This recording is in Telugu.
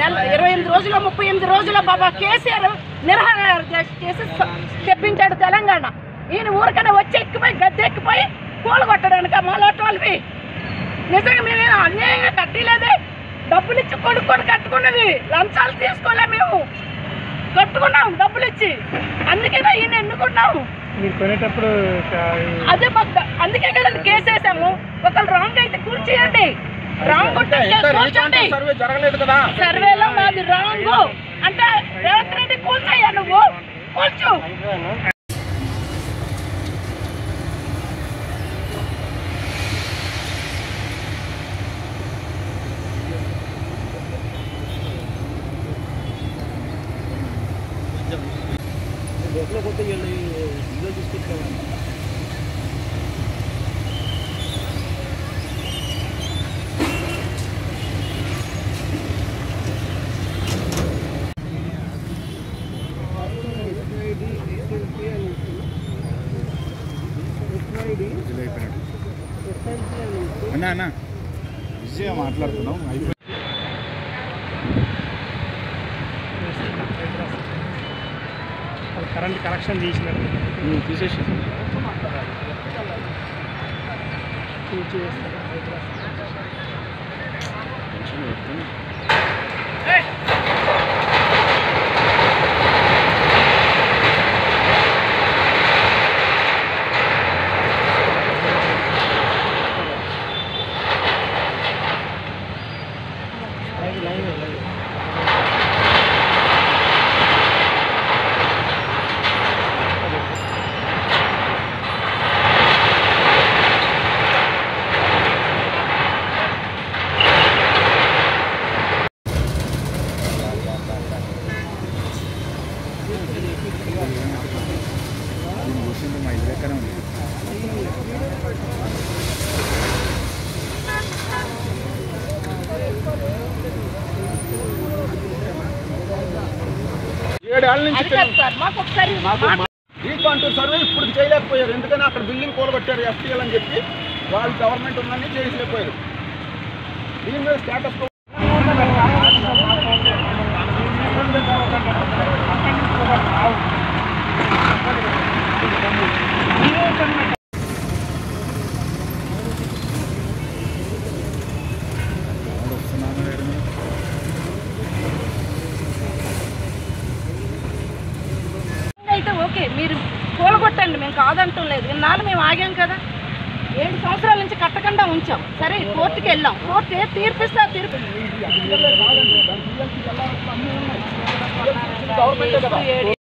ముప్పై ఎనిమిది రోజుల బాబా కేసీఆర్ నిరహార చేసి తెప్పించాడు తెలంగాణ. ఈయన ఊరికనే వచ్చి ఎక్కిపోయి గద్దె ఎక్కిపోయి కూల కొట్టడానికి మాలాంటి వాళ్ళవి. నిజంగా మేము అన్యాయంగా కట్టలేదే? డబ్బులు ఇచ్చి కొనుక్కొని కట్టుకున్నవి లంచాలు తీసుకోలే మేము. కట్టుకున్నాం డబ్బులు ఇచ్చి అందుకేనా ఈయన ఎన్నుకున్నాము మీరు కొనేటప్పుడు అదే మాకు అందుకే కదండి కేసు వేసాము ఒకళ్ళు రాంగ్ అయితే కూర్చేయండి రాంగ్ ఉంటే కూర్చోండి సర్వే జరగలేదు కదా. సర్వేలో మాది రాంగ్. అంటే రేవంత్ రెడ్డి కూల్చయ్యా నువ్వు? కూల్చు. అన్నా అన్నా. విజయ మాట్లాడుతున్నాం అయిపోయి కరెంట్ కనెక్షన్ తీసినారు. తీసేసి కూర్చుంటే మా ఇల్లు ఎక్కడ ఉంది ఇప్పుడు చేయలేకపోయారు. ఎందుకని అక్కడ బిల్డింగ్ కూలగొట్టారు ఎఫ్టీఎల్ అని చెప్పి వాళ్ళు గవర్నమెంట్ ఉందని చేయలేకపోయారు దీని మీద స్టేటస్ అయితే ఓకే మీరు కూలగొట్టండి మేము కాదంటం లేదు. ఇన్నాళ్ళు మేము ఆగాం కదా. ఏడు సంవత్సరాల నుంచి కట్టకుండా ఉంచాం. సరే కోర్టుకి వెళ్ళాం. కోర్టు ఏ తీర్పిస్తే తీర్పు గవర్నమెంటే కదా ఏడు